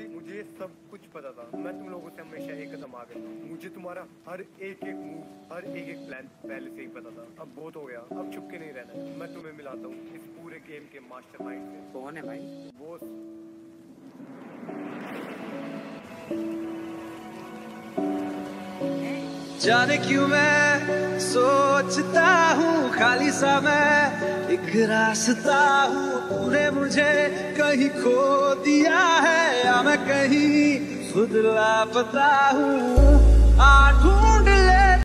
करोगी मुझे सब कुछ पता था। मैं तुम लोगों से हमेशा एक कदम आगे था। मुझे तुम्हारा हर एक एक मूव हर एक एक प्लान पहले से ही पता था। अब बहुत हो गया। अब छुप के नहीं रहना मैं तुम्हें मिलाता हूँ इस पूरे गेम के मास्टरमाइंड से। कौन है भाई? वो जाने क्यों मैं सोचता हूँ खाली सा मैं एक रास्ता हूँ। तूने मुझे कहीं खो दिया। खुद लापता हूँ।